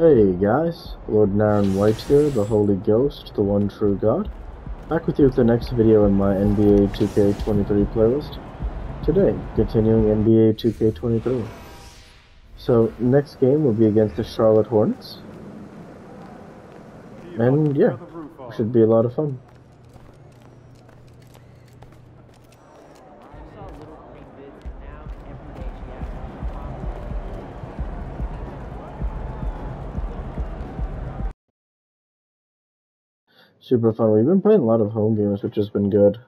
Hey guys, Lord Naren White here, the Holy Ghost, the one true God. Back with you with the next video in my NBA 2K23 playlist. Today, continuing NBA 2K23. So, next game will be against the Charlotte Hornets. And yeah, should be a lot of fun. Super fun. We've been playing a lot of home games, which has been good.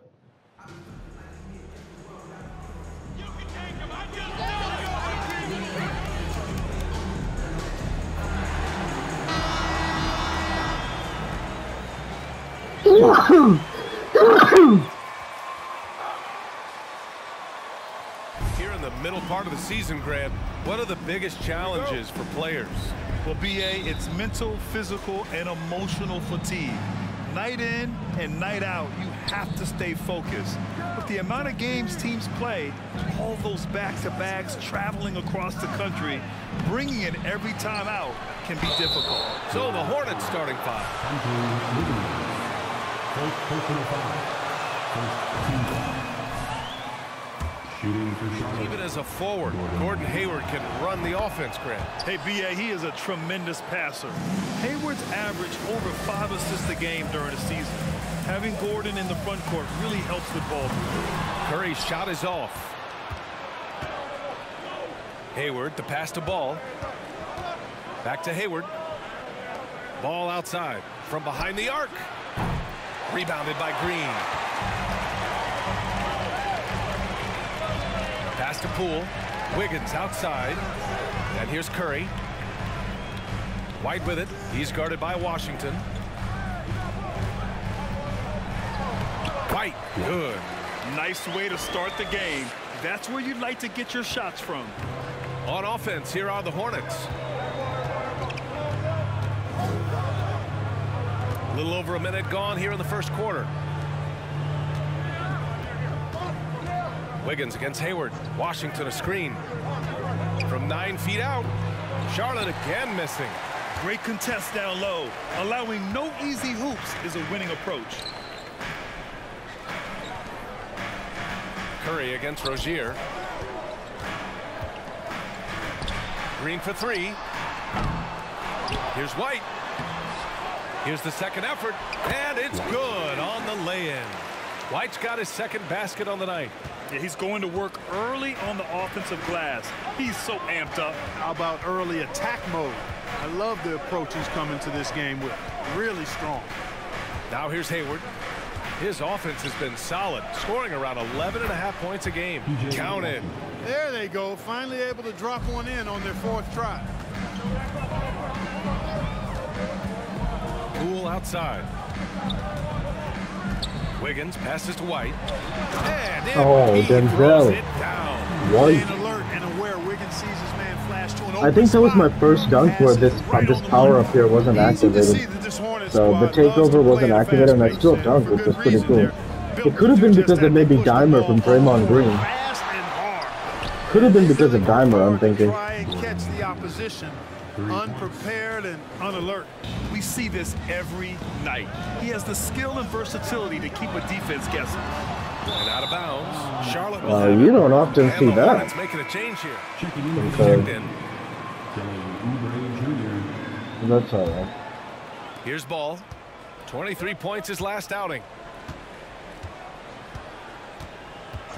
Here in the middle part of the season, Grant, what are the biggest challenges for players? Well, BA, it's mental, physical, and emotional fatigue. Night in and night out, you have to stay focused. With the amount of games teams play, all those back-to-backs, traveling across the country, bringing it every time out can be difficult. So the Hornets starting five. First personal foul. First team foul. Shooting for Charlotte. Even as a forward, Gordon Hayward can run the offense, Grant. Hey, BA, he is a tremendous passer. Hayward's averaged over five assists a game during the season. Having Gordon in the front court really helps with ball movement. Curry's shot is off. Hayward, the pass to ball. Back to Hayward. Ball outside from behind the arc. Rebounded by Green. Pass to Poole. Wiggins outside. And here's Curry. White with it. He's guarded by Washington. White, good. Nice way to start the game. That's where you'd like to get your shots from. On offense, here are the Hornets. A little over a minute gone here in the first quarter. Wiggins against Hayward. Washington a screen. From nine feet out. Charlotte again missing. Great contest down low. Allowing no easy hoops is a winning approach. Curry against Rozier. Green for three. Here's White. Here's the second effort, and it's good on the lay-in. White's got his second basket on the night. Yeah, he's going to work early on the offensive glass. He's so amped up. How about early attack mode? I love the approach he's coming to this game with. Really strong. Now here's Hayward. His offense has been solid, scoring around 11 and a half points a game. Counted. There they go. Finally able to drop one in on their fourth try. Poole outside. Wiggins passes to White. And Oh, Denzel. throws it down. White. Staying alert and aware. Wiggins sees his man flash to an I think that was my first dunk where this this power up here wasn't activated. So the takeover wasn't activated and I still dunked, which was pretty cool. It could have been because of maybe Dimer from Draymond Green. Fast and hard. Could have been because of Dimer, I'm thinking. Try and catch the unprepared and unalert. We see this every night. He has the skill and versatility to keep a defense guessing. And out of bounds. Charlotte will Uh, you don't often see that. Hornets making a change here. Checking in with Okay. Checked in. Jr. That's alright. Here's ball. 23 points his last outing.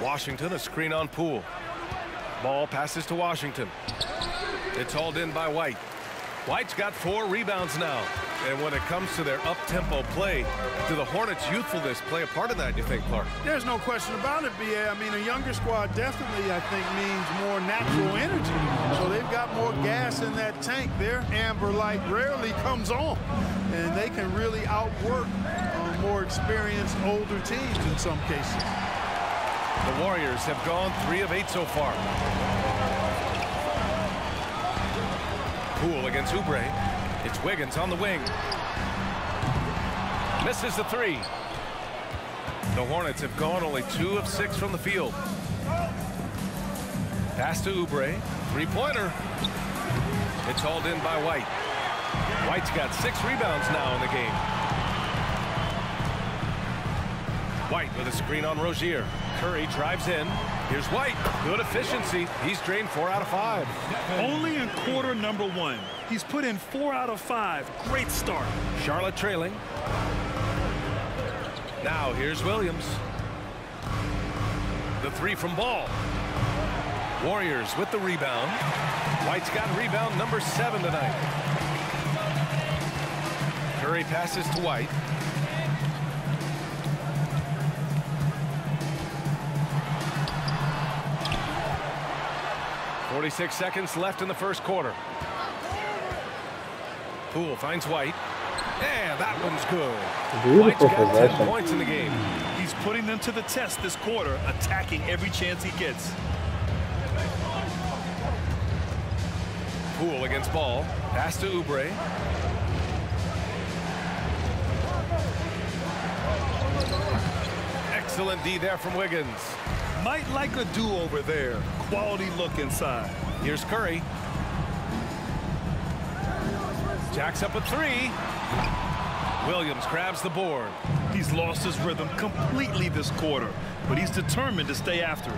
Washington, a screen on Poole. Ball passes to Washington. It's hauled in by White. White's got four rebounds now. And when it comes to their up-tempo play, do the Hornets' youthfulness play a part in that, you think, Clark? There's no question about it, BA. I mean, a younger squad definitely, I think, means more natural energy. So they've got more gas in that tank. Their amber light rarely comes on. And they can really outwork uh, more experienced, older teams in some cases. The Warriors have gone three of eight so far. Against Oubre. It's Wiggins on the wing. Misses the three. The Hornets have gone only two of six from the field. Pass to Oubre. Three-pointer. It's hauled in by White. White's got six rebounds now in the game. White with a screen on Rozier. Curry drives in. Here's White. Good efficiency. He's drained four out of five. Only in quarter number one. He's put in four out of five. Great start. Charlotte trailing. Now here's Williams. The three from ball. Warriors with the rebound. White's got rebound number seven tonight. Curry passes to White. Forty-six seconds left in the first quarter. Poole finds White. Yeah, that one's good. White's Beautiful got 10 points in the game. He's putting them to the test this quarter, attacking every chance he gets. Poole against ball. Pass to Oubre. Excellent D there from Wiggins. Might like a do-over there. Quality look inside. Here's Curry. Jacks up a three. Williams grabs the board. He's lost his rhythm completely this quarter, but he's determined to stay after it.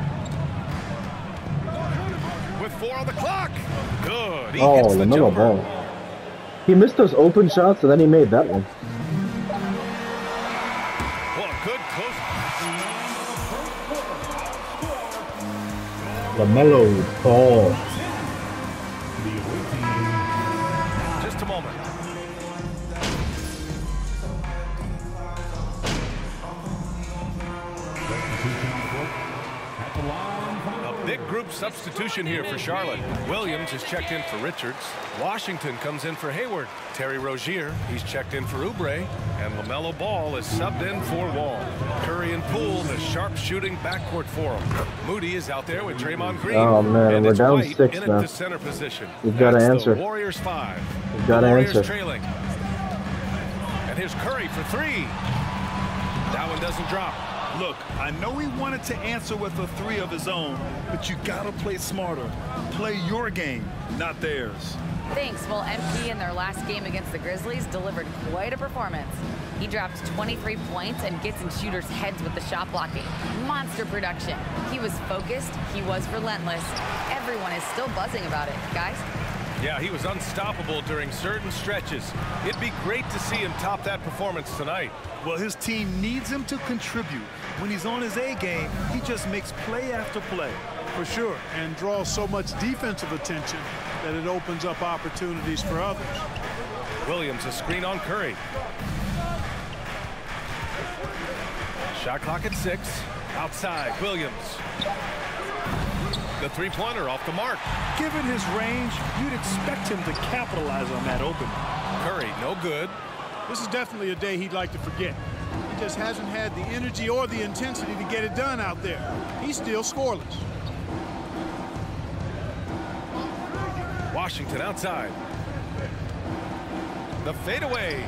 With four on the clock. Good. He Oh, the middle ball. He missed those open shots and then he made that one. Well, good close. LaMelo Ball. Substitution here for Charlotte. Williams is checked in for Richards. Washington comes in for Hayward. Terry Rozier, he's checked in for Oubre. And LaMelo Ball is subbed in for Wall. Curry and Poole, the sharp shooting backcourt for him. Moody is out there with Draymond Green. Oh, man, and we're down White six now. center position. We've gotta answer. Warriors five. We've gotta answer. trailing. And here's Curry for three. That one doesn't drop. Look, I know he wanted to answer with a three of his own, but you gotta play smarter. Play your game, not theirs. Thanks. Well, MP in their last game against the Grizzlies delivered quite a performance. He dropped 23 points and gets in shooters' heads with the shot blocking. Monster production. He was focused. He was relentless. Everyone is still buzzing about it. Guys, Yeah, he was unstoppable during certain stretches. It'd be great to see him top that performance tonight. Well, his team needs him to contribute. When he's on his A game, he just makes play after play. For sure, and draws so much defensive attention that it opens up opportunities for others. Williams a screen on Curry. Shot clock at six. Outside, Williams. The three-pointer off the mark. Given his range, you'd expect him to capitalize on that open. Curry, no good. This is definitely a day he'd like to forget. He just hasn't had the energy or the intensity to get it done out there. He's still scoreless. Washington outside. The fadeaway.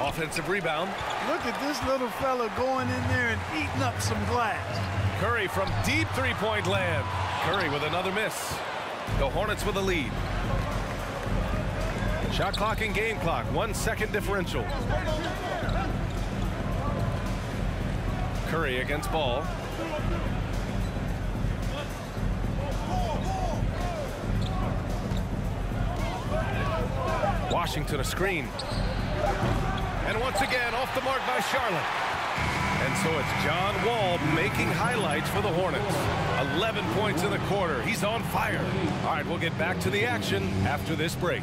Offensive rebound. Look at this little fella going in there and eating up some glass. Curry from deep three-point land. Curry with another miss. The Hornets with a lead. Shot clock and game clock. One second differential. Curry against ball. Washington a screen. And once again off the mark by Charlotte. And so it's John Wall making highlights for the Hornets. 11 points in the quarter. He's on fire. All right, we'll get back to the action after this break.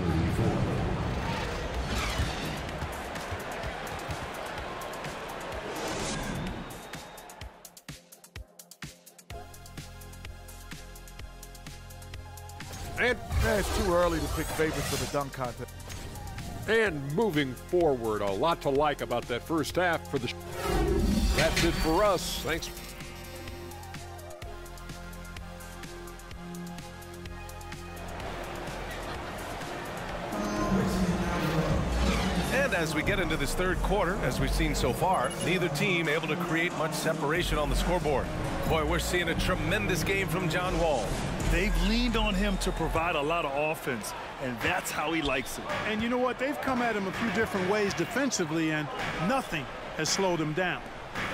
And eh, it's too early to pick favorites for the dunk contest. And moving forward, a lot to like about that first half for the. Sh- That's it for us. Thanks. And as we get into this third quarter, as we've seen so far, neither team able to create much separation on the scoreboard. Boy, we're seeing a tremendous game from John Wall. They've leaned on him to provide a lot of offense, and that's how he likes it. And you know what? They've come at him a few different ways defensively, and nothing has slowed him down.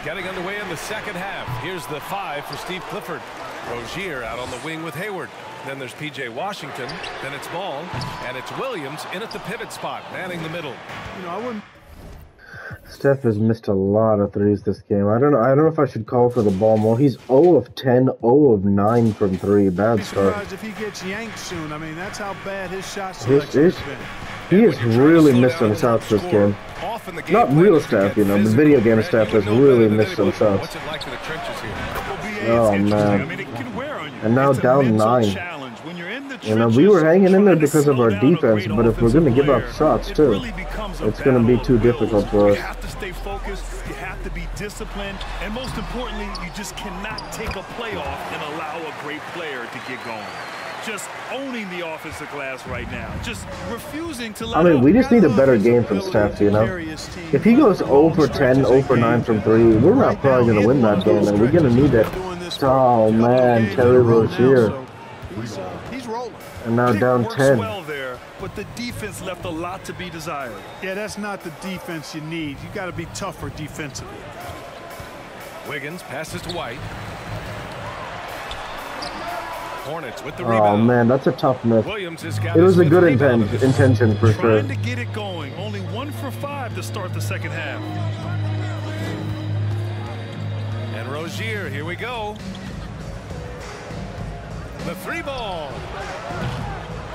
Getting underway in the second half. Here's the five for Steve Clifford. Rozier out on the wing with Hayward. Then there's P.J. Washington. Then it's Ball. And it's Williams in at the pivot spot, manning the middle. You know, I wouldn't Steph has missed a lot of threes this game. I don't know. I don't know if I should call for the ball more. He's 0 of 10, 0 of 9 from three. Bad be start. surprised if he gets yanked soon. I mean, that's how bad his shot His, selection his, has been. he has When you're trying to really slow missed down some shots this game. Often the game Not real is to Steph, get you know, but physical. video game Brad, Steph you has really better than missed some anyone. shots. What's it like in the trenches here? Well, BA is Oh, oh man. I mean, it can wear on you. And now It's down nine. When you're in the You know, we were hanging in there because of our defense, but if we're gonna give up shots, too, really it's gonna be too difficult for us. You have to stay focused. You have to be disciplined, and most importantly, you just cannot take a play off and allow a great player to get going. Just owning the offensive glass right now. Just refusing to let I mean, we just need a better game from Steph, you know? If he goes 0 for 10, 0 for 9 from 3, we're not probably going to win that game, and we're going to need it. Oh, man, Terry Rozier. He's, uh, rolling. And now down works 10. but the defense left a lot to be desired. Yeah, that's not the defense you need. You got to be tougher defensively. Wiggins passes to White. Hornets with the Oh, rebound. man, that's a tough miss. Williams has got It was a good intent, intention for sure. Trying to get it going. Only one for five to start the second half. And Rozier, here we go. The three ball.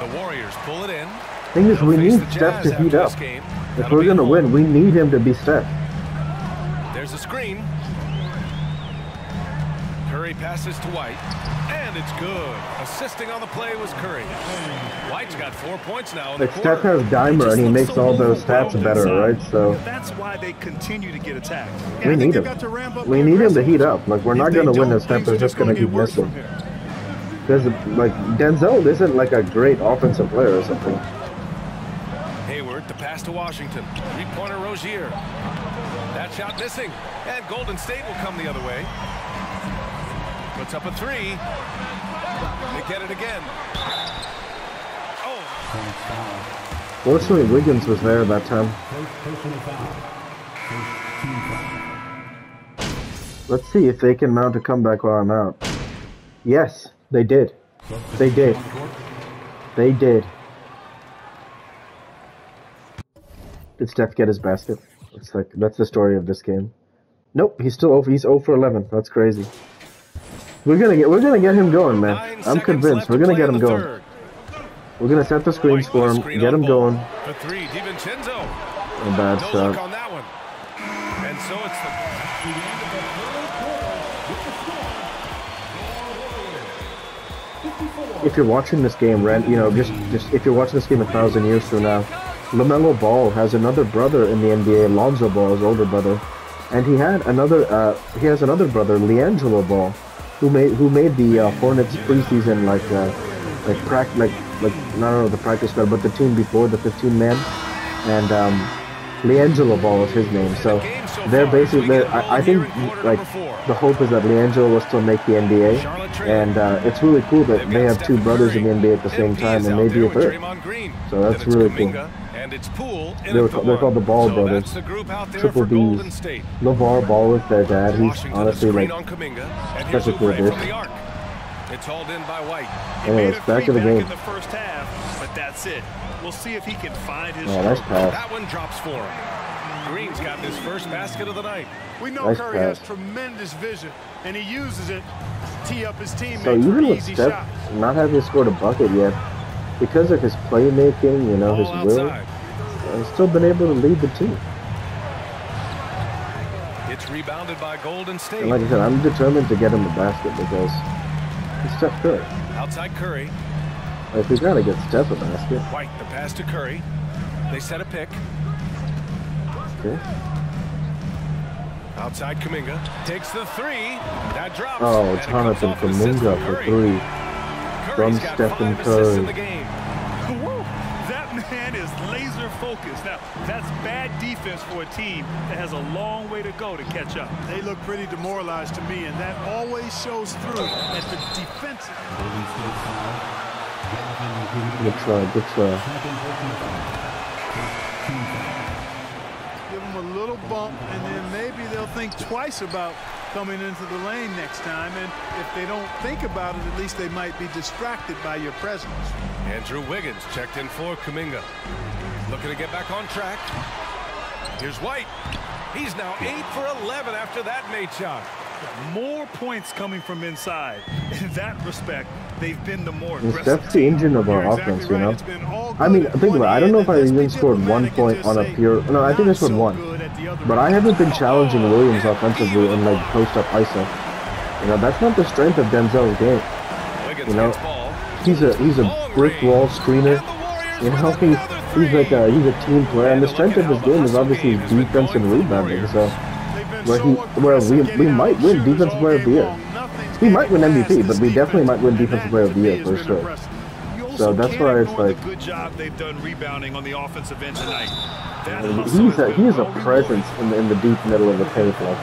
The Warriors pull it in. Thing is, They'll we need Steph to heat up. If That'll we're going to home. win, we need him to be Steph. There's a screen. Curry passes to White, and it's good. Assisting on the play was Curry. White's got four points now Like, has Dimer, and he makes so all those stats better, inside. right? So That's why they continue to get attacked. Yeah, we need him. to ramp up We need him to heat up. Like, we're If not going to win this Steph is just going to keep missing. Because, like, Denzel isn't like a great offensive player or something. Hayward, the pass to Washington. Three-pointer Rozier. That shot missing. And Golden State will come the other way. Puts up a three. They get it again. Oh, Fortunately, Wiggins was there that time. Let's see if they can mount a comeback while I'm out. Yes, they did. They did. They did. Did Steph get his basket? It's like that's the story of this game. Nope, he's still over. He's 0 for 11. That's crazy. We're gonna get we're gonna get him going, man. I'm convinced. We're gonna get him going. third. We're gonna set the screens for him, screen get him going. For three, DiVincenzo. A bad No shot. on that one. And so it's the if you're watching this game, Ren, you know, just just if you're watching this game a thousand years from now, Lamelo Ball has another brother in the NBA, Lonzo Ball, his older brother, and he had another. Uh, he has another brother, LiAngelo Ball, who made who made the uh, Hornets preseason like uh, like prac like like not know the practice squad, but the team before the 15 man, and um, LiAngelo Ball is his name. So they're basically they're, I, I think like the hope is that LiAngelo will still make the NBA, and uh, it's really cool that they have two brothers in the NBA at the same time, and maybe a third. So that's really cool. And it's Poole in They were at the ca- they're called the. Ball so brothers. That's the group out there Triple for Golden Bs. LeVar Ball is their dad. He's Washington, honestly like on Kuminga, and such a cool dude. from. It's hauled in by White. Anyways, Made back to the back game. in the first half, but that's it. We'll see if he can find his Oh, nice pass. That one drops for him. Green's got his first basket of the night. We know Nice Curry pass. has tremendous vision, and he uses it to tee up his teammates So even with Steph shots. not having scored a bucket yet, because of his playmaking, you know, his Ball will, he's still been able to lead the team. It's rebounded by Golden State. And like I said, I'm determined to get him a basket because he's Steph Curry. Outside Curry. Like we gotta get Steph a basket. White, the pass to Curry. They set a pick. Okay. Outside Kuminga. Takes the three. That drops. Oh, and Jonathan off an assist Kuminga from for three. Curry's from Stephen five assists in Curry. Focused. Now, that's bad defense for a team that has a long way to go to catch up. They look pretty demoralized to me, and that always shows through at the defensive. Golden State foul. Gavin Good try, good try. Second personal foul. First team foul. Give them a little bump, and then maybe they'll think twice about coming into the lane next time. And if they don't think about it, at least they might be distracted by your presence. Andrew Wiggins checked in for Kuminga. Looking to get back on track. Here's White. He's now 8 for 11 after that made shot. More points coming from inside. In that respect, they've been the more It's- aggressive That's the engine of our You're offense, exactly you know? It's been all I mean, think about it. I don't know if I even scored one point on a pure. No, I think I scored so one. good at the other But I haven't been challenging Williams offensively in like post up ISO. You know, that's not the strength of Denzel's game. You know. He's a he's a brick wall screener. And the Warriors You know, another he's three. He's like a he's a team player, and the strength of his game is obviously defense and rebounding. So where he where we we might win defensive player of the year. He might win MVP, but we definitely might win defensive player of the year for sure. So that's why it's like- good job they've done rebounding on the offensive end tonight. He's a been he is a presence in the, in the deep middle of the paint. Like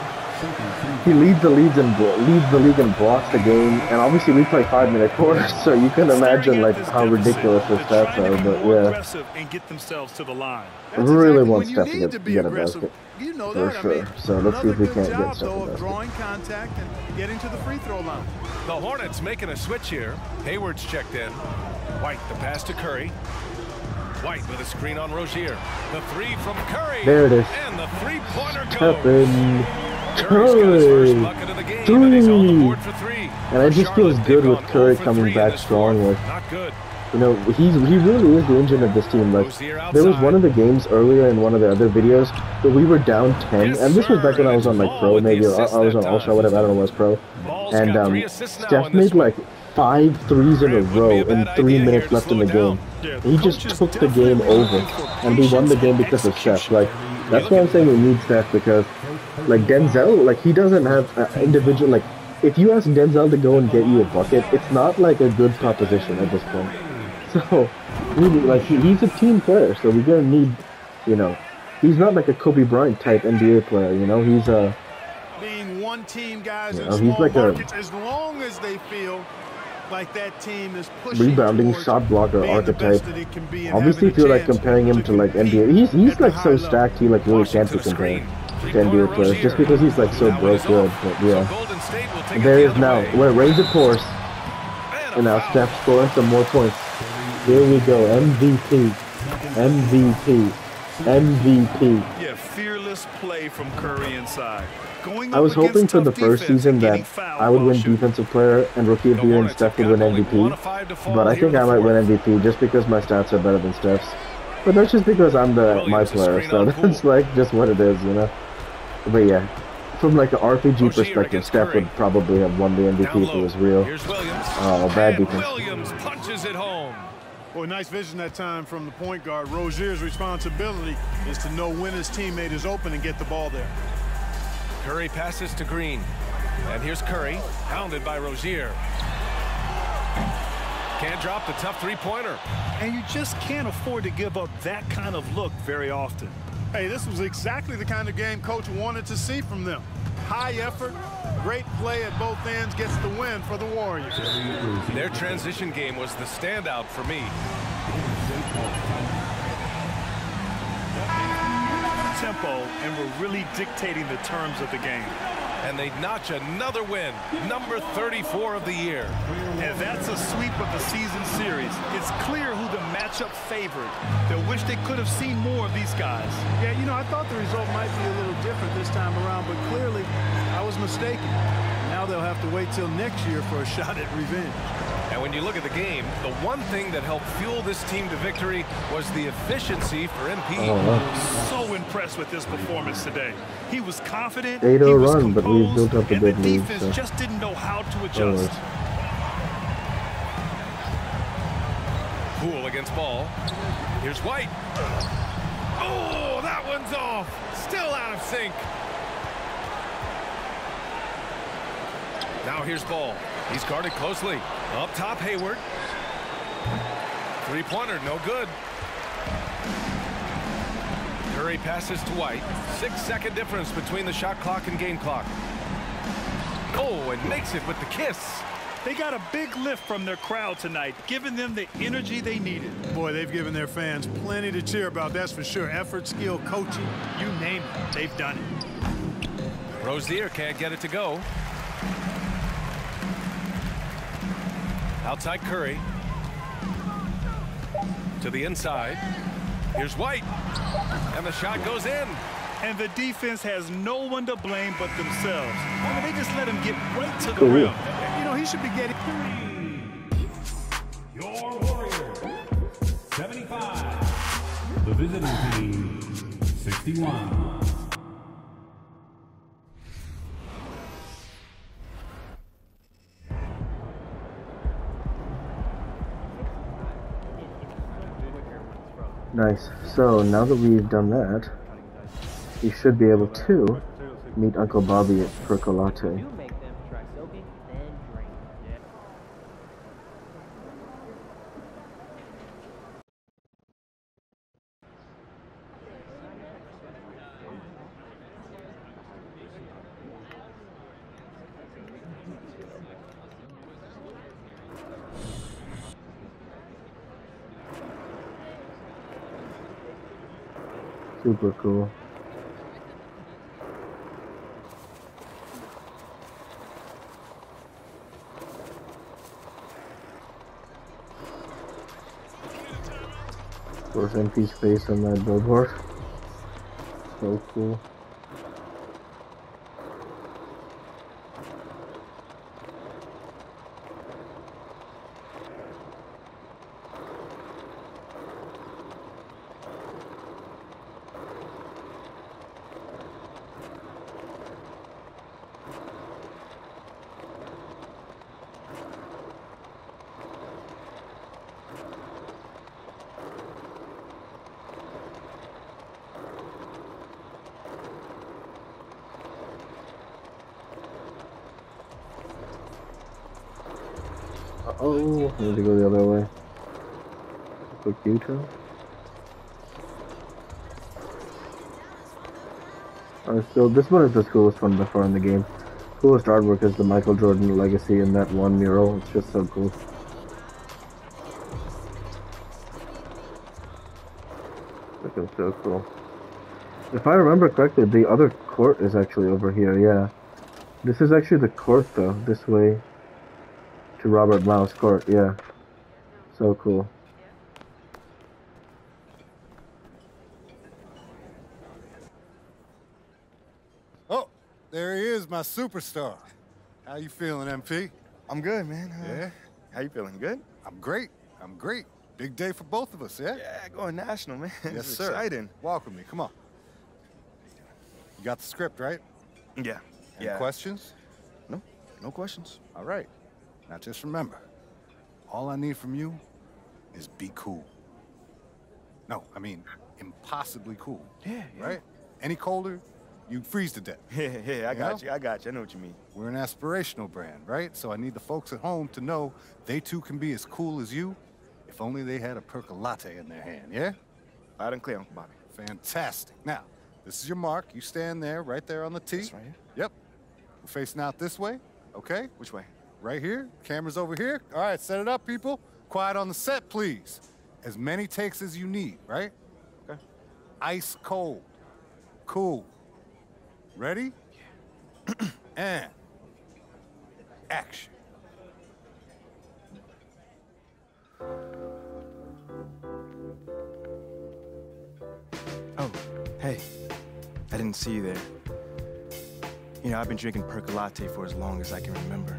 he leads the leads and leads the league in blocks the game, and obviously we play five minute quarters, so you can imagine like how ridiculous his stats are. But more yeah, aggressive and get themselves to the line. That's really exactly want Steph to get- to be get a aggressive. basket. You know For that. I mean, So let's see if we can't get job, Steph though, of drawing contact and getting to the free throw line. The Hornets making a switch here. Hayward's checked in. White, the pass to Curry. White with a screen on Rozier. The three from Curry. There it is. And the three-pointer Steph goes. in Curry's got his first Curry. bucket of the game, and he's on the Three. board for three. And it just feels good with Curry coming back strong, like-. You know, he's he really is the engine of this team. Like there was one of the games earlier in one of the other videos that we were down ten, and this was back when I was on like pro, maybe or I was on All. Star, whatever. I don't know what's pro. And um, three assists now Steph made like five threes in a row in three minutes left in the game. Yeah, He just took the game over, and we won the game because of Steph. Like that's why I'm saying we need Steph because like Denzel, like he doesn't have uh, individual like. If you ask Denzel to go and get you a bucket, it's not like a good proposition at this point. So, really, like he, he's a team player, so we're gonna need, you know, he's not like a Kobe Bryant type NBA player. You know, he's a Being one team guys Yeah, in he's like a- as long as they feel like that team is pushing rebounding shot blocker being the best archetype. it can be Obviously, if you're like comparing him to like NBA, he's he's like so stacked. He like really can't be compared to Three-pointer just because he's like so broke good. But yeah, Golden State will take there it he the is now. way. Where raise it course, And now. Steph scoring some more points. Here we go, MVP, MVP, MVP. Yeah, fearless play from Curry inside. Going I was hoping for the first season that I would win defensive player and rookie of The year and Steph would win got only one MVP. of five to fall But I think I might win. MVP just because my stats are better than Steph's. But that's just because I'm the my player, so that's like just what it is, you know. But yeah, from like an RPG Rozier perspective, Steph Curry. would probably have won the MVP Down if it was real. Here's Williams. Oh, bad defense. Williams punches it home. Boy, nice vision that time from the point guard. Rozier's responsibility is to know when his teammate is open and get the ball there. Curry passes to Green. And here's Curry, hounded by Rozier. Can't drop the tough three-pointer. And you just can't afford to give up that kind of look very often. Hey, this was exactly the kind of game coach wanted to see from them. High effort, great play at both ends gets the win for the Warriors. Their transition game was the standout for me. Tempo, and we're really dictating the terms of the game. And they notch another win, number 34 of the year. And that's a sweep of the season series. It's clear who the matchup favored. They wish they could have seen more of these guys. Yeah, you know, I thought the result might be a little different this time around, but clearly I was mistaken. Now they'll have to wait till next year for a shot at revenge. And when you look at the game, the one thing that helped fuel this team to victory was the efficiency for MP. Oh, wow. So impressed with his performance today. He was confident. 8-0 he oh was run, but we've built up a and good the lead, defense so- just didn't know how to adjust. worries. Poole against ball. Here's White. Oh, that one's off. Still out of sync. Now here's ball. He's guarded closely. Up top, Hayward. Three-pointer, no good. Curry passes to White. Six second difference between the shot clock and game clock. Oh, and makes it with the kiss. They got a big lift from their crowd tonight, giving them the energy they needed. Boy, they've given their fans plenty to cheer about, that's for sure. Effort, skill, coaching, you name it, they've done it. Rozier can't get it to go. Outside Curry. To the inside. Here's White. And the shot goes in. And the defense has no one to blame but themselves. I mean, they just let him get right to the Cool. rim. You know, he should be getting... Three. Your Warriors, 75. The visiting team, 61. Nice. So now that we've done that, we should be able to meet Uncle Bobby at Percolate. You make them try soaking, then drink. Super cool. Course, MP's face on that billboard. So cool. Uh oh, I need to go the other way. Quick U-turn. Alright, so this one is the coolest one by far in the game. Coolest artwork is the Michael Jordan legacy in that one mural. It's just so cool. Looking so cool. If I remember correctly, the other court is actually over here, yeah. This is actually the court though, this way to Robert Miles Court, yeah. So cool. Oh, there he is, my superstar. How you feeling, MP? I'm good, man. Uh, Yeah? How you feeling? Good? I'm great. I'm great. Big day for both of us, yeah? Yeah, going national, man. Yes, This is sir. Exciting. Walk with me. Come on. You got the script, right? Yeah. Any yeah. questions? No, no questions. All right. Now just remember, all I need from you is be cool. No, I mean impossibly cool. Yeah, yeah. Right? Any colder, you freeze to death. Yeah, yeah. I got Yeah? you. I got you. I know what you mean. We're an aspirational brand, right? So I need the folks at home to know they too can be as cool as you if only they had a percolate in their hand, yeah? Loud and clear, Uncle Bobby. Fantastic. Now, this is your mark. You stand there, right there on the tee. This right here? Yep. We're facing out this way, okay? Which way? Right here. Camera's over here. All right, set it up, people. Quiet on the set, please. As many takes as you need, right? Okay. Ice cold. Cool. Ready? Yeah. and action. Oh, hey. I didn't see you there. You know, I've been drinking percolate for as long as I can remember.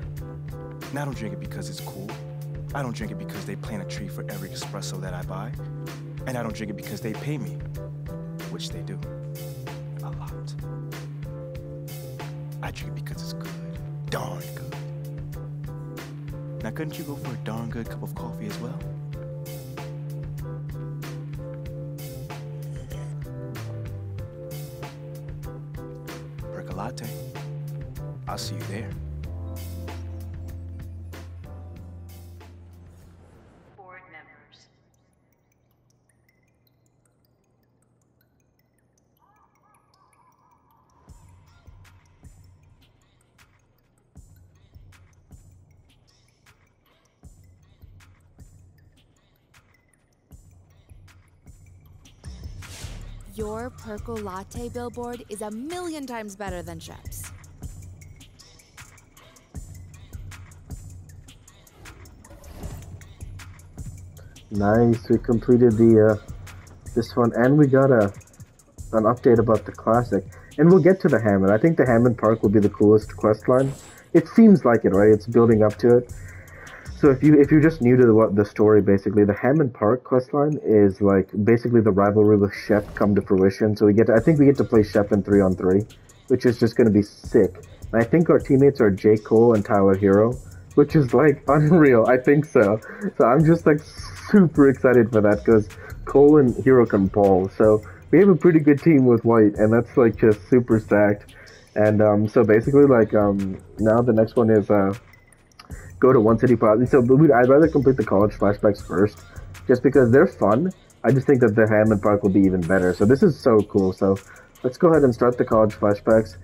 And I don't drink it because it's cool. I don't drink it because they plant a tree for every espresso that I buy. And I don't drink it because they pay me, which they do. A lot. I drink it because it's good. Darn good. Now, couldn't you go for a darn good cup of coffee as well? Your Percolate billboard is a million times better than Shep's. Nice, we completed the uh, this one, and we got a an update about the classic. And we'll get to the Hammond. I think the Hammond Park will be the coolest quest line. It seems like it, right? It's building up to it. So if you if you're just new to the, what the story, basically the Hammond Park quest line is like basically the rivalry with Shep come to fruition. So we get to, I think we get to play Shep in three on three, which is just going to be sick. And I think our teammates are J Cole and Tyler Herro, which is like unreal. I think so. So I'm just like super excited for that because Cole and Herro can ball. So we have a pretty good team with White, and that's like just super stacked. And um, so basically, like um, now the next one is uh, go to One City Plaza. So I'd rather complete the college flashbacks first, just because they're fun. I just think that the Hammond Park will be even better. So this is so cool. So let's go ahead and start the college flashbacks.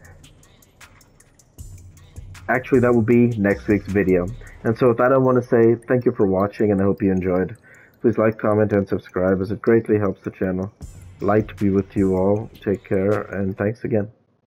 Actually, that will be next week's video. And so with that, I want to say thank you for watching, and I hope you enjoyed. Please like, comment, and subscribe as it greatly helps the channel. Light be with you all. Take care, and thanks again.